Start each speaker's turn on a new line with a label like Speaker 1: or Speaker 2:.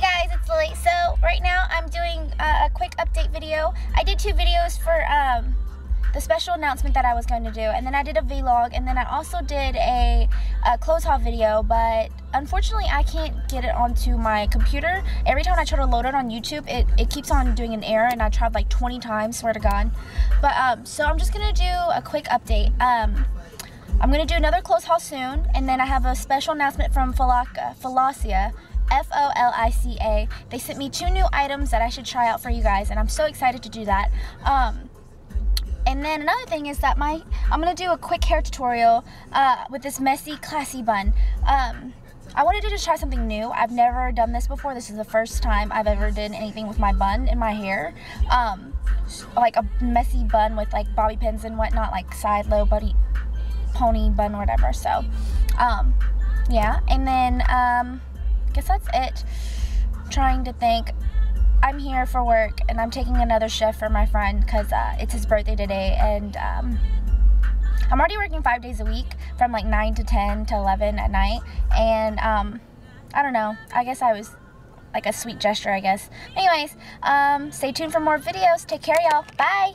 Speaker 1: Hey guys, it's Lily. So right now I'm doing uh, a quick update video. I did two videos for um, the special announcement that I was going to do, and then I did a vlog, and then I also did a, a clothes haul video, but unfortunately I can't get it onto my computer. Every time I try to load it on YouTube, it, it keeps on doing an error, and I tried like 20 times, swear to God. But um, so I'm just gonna do a quick update. Um, I'm gonna do another clothes haul soon, and then I have a special announcement from Folica, F-O-L-I-C-A. They sent me two new items that I should try out for you guys, and I'm so excited to do that. Um, and then another thing is that my I'm gonna do a quick hair tutorial uh, with this messy, classy bun. Um, I wanted to just try something new. I've never done this before. This is the first time I've ever done anything with my bun in my hair. Um, like a messy bun with like bobby pins and whatnot, like side low buddy pony bun, whatever. So, um, yeah. And then um, guess that's it. trying to think. I'm here for work and I'm taking another shift for my friend because uh, it's his birthday today and um, I'm already working five days a week from like 9 to 10 to 11 at night and um, I don't know I guess I was like a sweet gesture I guess anyways um, stay tuned for more videos take care y'all bye